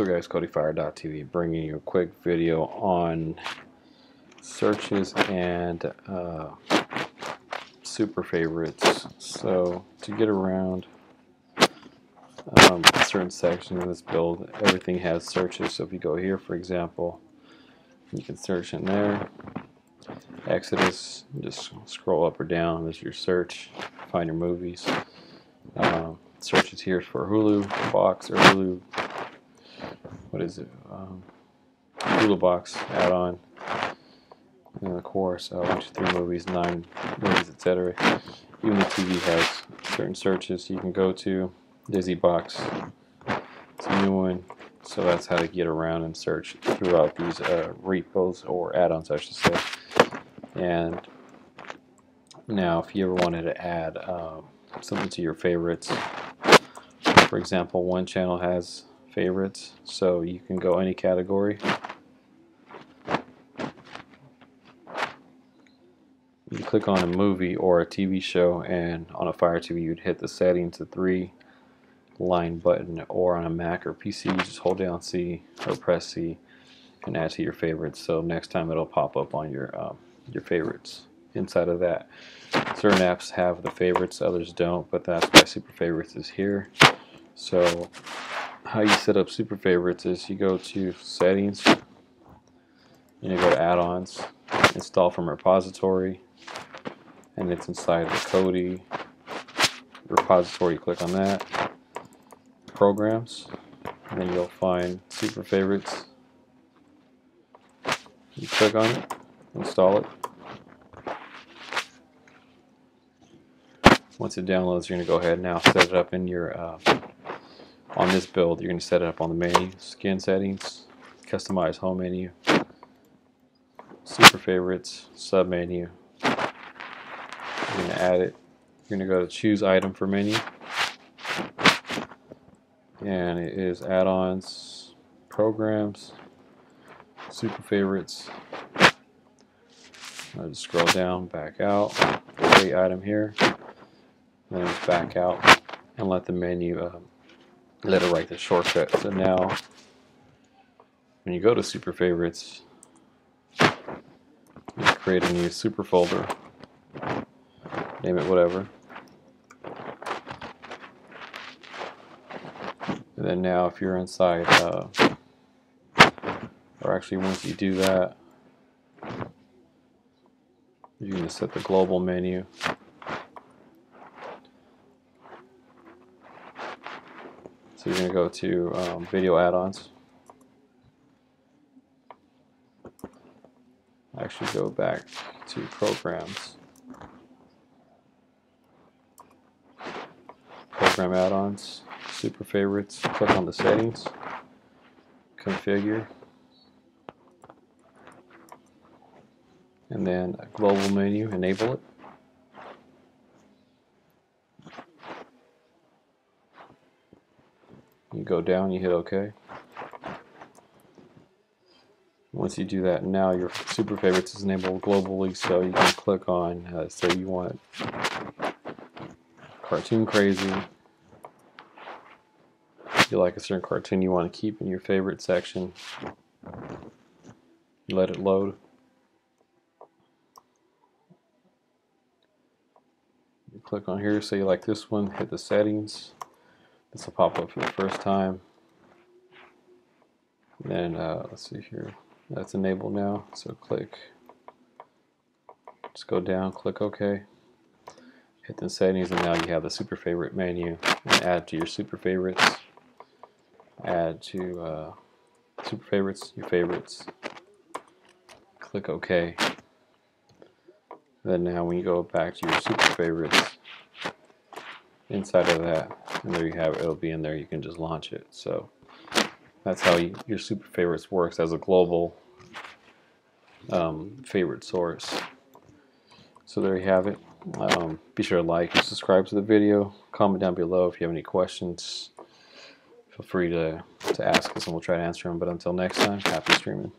So guys, KodiFire.tv bringing you a quick video on searches and uh, super favorites. So to get around um, certain sections in this build, everything has searches. So if you go here, for example, you can search in there. Exodus, just scroll up or down as your search, find your movies. Um, searches here for Hulu Fox, or Hulu what is it? Um, Box add-on. And of course, uh, one, two, three movies, nine movies, etc. Even the TV has certain searches you can go to. Dizzy Box, it's a new one. So that's how to get around and search throughout these uh, repos or add-ons, I should say. And now, if you ever wanted to add um, something to your favorites, for example, one channel has favorites so you can go any category. You click on a movie or a TV show and on a Fire TV you'd hit the settings the three line button or on a Mac or PC you just hold down C or press C and add to your favorites. So next time it'll pop up on your um, your favorites. Inside of that certain apps have the favorites others don't but that's why super favorites is here. So how you set up super favorites is you go to settings and you go to add-ons install from repository and it's inside the Kodi repository. You click on that. Programs and then you'll find super favorites. You click on it install it. Once it downloads you're to go ahead now set it up in your uh, on this build, you're going to set it up on the menu, skin settings, customize home menu, super favorites, sub menu. You're going to add it. You're going to go to choose item for menu. And it is add-ons, programs, super favorites. I'll just scroll down, back out, create item here, then back out and let the menu um, let it write the shortcut. So now, when you go to super favorites, you create a new super folder. Name it whatever. And then now if you're inside, uh, or actually once you do that, you can set the global menu So you're going to go to um, video add-ons. Actually go back to programs. Program add-ons, super favorites, click on the settings, configure, and then global menu, enable it. You go down, you hit OK. Once you do that, now your super favorites is enabled globally, so you can click on, uh, say you want Cartoon Crazy. If you like a certain cartoon you want to keep in your favorite section, you let it load. You click on here, say you like this one, hit the settings. This will pop up for the first time. And then uh, let's see here. That's enabled now. So click. Just go down, click OK. Hit the settings, and now you have the super favorite menu. And add to your super favorites. Add to uh, super favorites, your favorites. Click OK. Then now when you go back to your super favorites, inside of that, and there you have it it'll be in there you can just launch it. So that's how you, your super favorites works as a global um, favorite source. So there you have it. Um, be sure to like and subscribe to the video. Comment down below if you have any questions. Feel free to, to ask us and we'll try to answer them but until next time happy streaming